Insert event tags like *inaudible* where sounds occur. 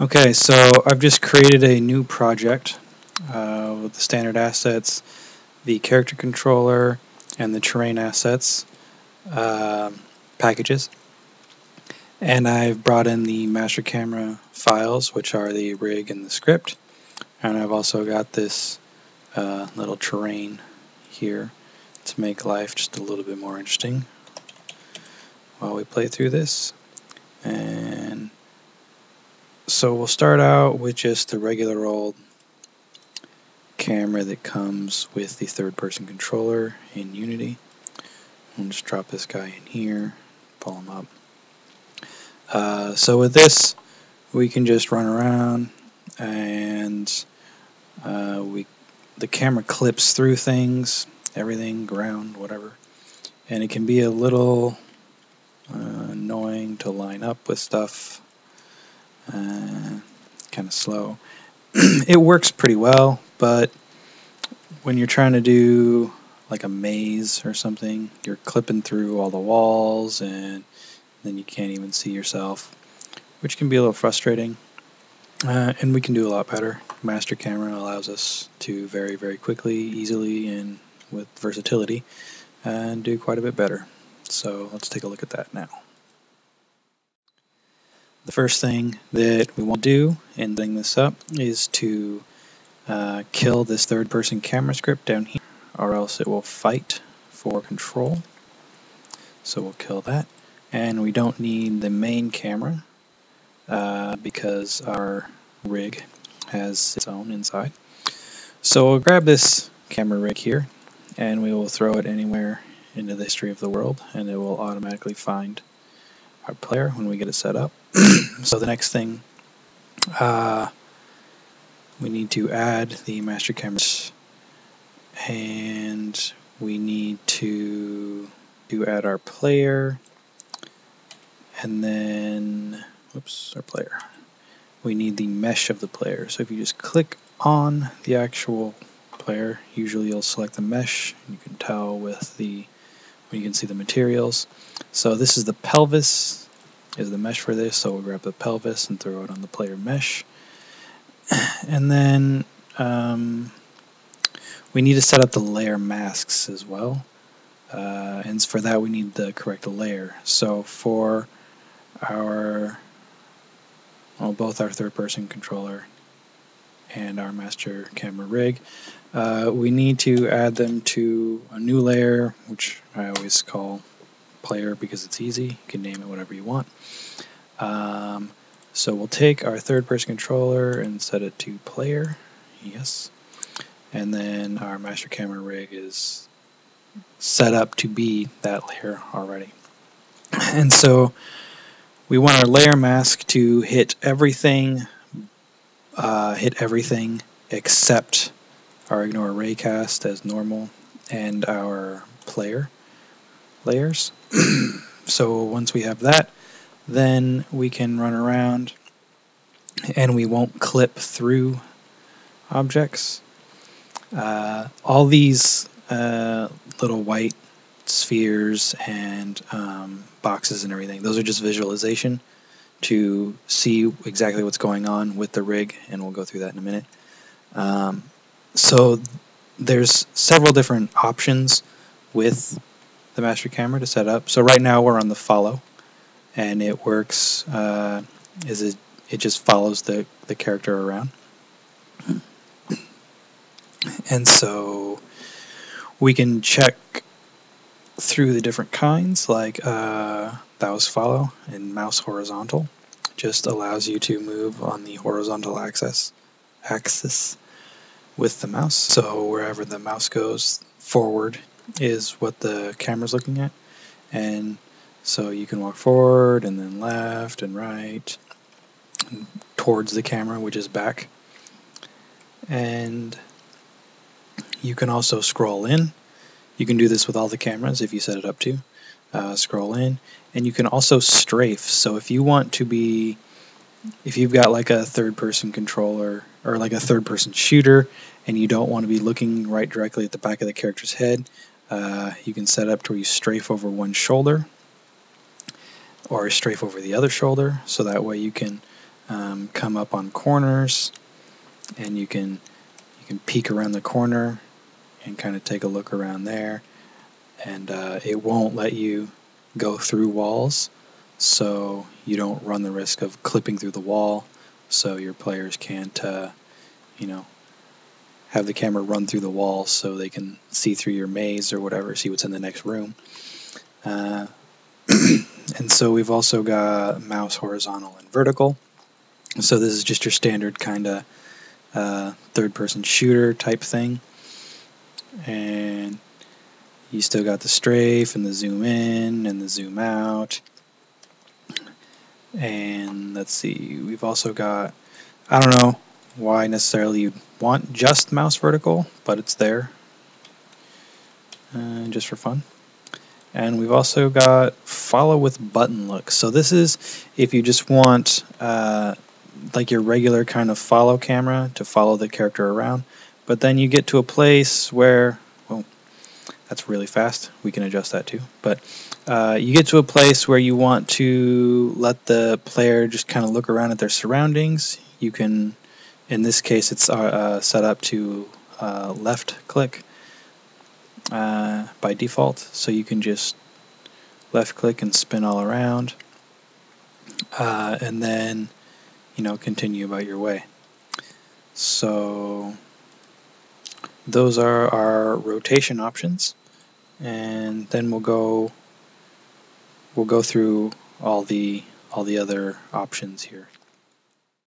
Okay, so I've just created a new project uh, with the standard assets, the character controller, and the terrain assets uh, packages. And I've brought in the master camera files, which are the rig and the script. And I've also got this uh, little terrain here to make life just a little bit more interesting while we play through this. And so we'll start out with just the regular old camera that comes with the third person controller in Unity. I'll just drop this guy in here, pull him up. Uh, so with this, we can just run around and uh, we the camera clips through things, everything, ground, whatever. And it can be a little uh, annoying to line up with stuff uh, kind of slow. *clears throat* it works pretty well, but when you're trying to do like a maze or something, you're clipping through all the walls and then you can't even see yourself, which can be a little frustrating. Uh, and we can do a lot better. Master camera allows us to very, very quickly, easily, and with versatility, and do quite a bit better. So let's take a look at that now. The first thing that we want to do in setting this up is to uh, kill this third person camera script down here or else it will fight for control. So we'll kill that. And we don't need the main camera uh, because our rig has its own inside. So we'll grab this camera rig here and we will throw it anywhere into the history of the world and it will automatically find our player when we get it set up. *clears throat* so the next thing, uh, we need to add the master cameras and we need to, do add our player and then, whoops, our player. We need the mesh of the player. So if you just click on the actual player, usually you'll select the mesh. You can tell with the when you can see the materials. So this is the pelvis, is the mesh for this. So we'll grab the pelvis and throw it on the player mesh. *clears throat* And then um, we need to set up the layer masks as well. Uh, and for that we need the correct layer. So for our, well, both our third person controller and our master camera rig, uh, we need to add them to a new layer, which I always call player because it's easy. You can name it whatever you want. Um, so we'll take our third person controller and set it to player. Yes. And then our master camera rig is set up to be that layer already. *clears throat* And so we want our layer mask to hit everything, uh, hit everything except our ignore raycast as normal and our player layers. *clears throat* so once we have that, then we can run around and we won't clip through objects. Uh, all these uh, little white spheres and um, boxes and everything, those are just visualization to see exactly what's going on with the rig, and we'll go through that in a minute. Um, so there's several different options with the master camera to set up. So right now we're on the follow, and it works uh, is it it just follows the the character around, and so we can check through the different kinds like uh, mouse follow and mouse horizontal just allows you to move on the horizontal axis axis with the mouse. So wherever the mouse goes forward is what the camera's looking at. And so you can walk forward and then left and right and towards the camera, which is back. And you can also scroll in. You can do this with all the cameras if you set it up to. Uh, scroll in. And you can also strafe. So if you want to be if you've got like a third person controller or like a third person shooter and you don't want to be looking right directly at the back of the character's head, uh, you can set up to where you strafe over one shoulder or strafe over the other shoulder. So that way you can um, come up on corners, and you can you can peek around the corner and kind of take a look around there, and uh, it won't let you go through walls, so you don't run the risk of clipping through the wall, so your players can't uh, you know have the camera run through the wall so they can see through your maze or whatever, see what's in the next room. Uh, *clears throat* and so we've also got mouse horizontal and vertical. So this is just your standard kind of uh, third-person shooter type thing. And you still got the strafe and the zoom in and the zoom out. And let's see, we've also got, I don't know why necessarily you'd want just mouse vertical, but it's there uh, just for fun. And we've also got follow with button look. So this is if you just want uh, like your regular kind of follow camera to follow the character around, but then you get to a place where, well, that's really fast. We can adjust that too. But uh, you get to a place where you want to let the player just kind of look around at their surroundings. You can, in this case, it's uh, uh set up to uh, left click uh, by default. So you can just left click and spin all around. Uh, and then, you know, continue about your way. So those are our rotation options. And then we'll go we'll go through all the all the other options here.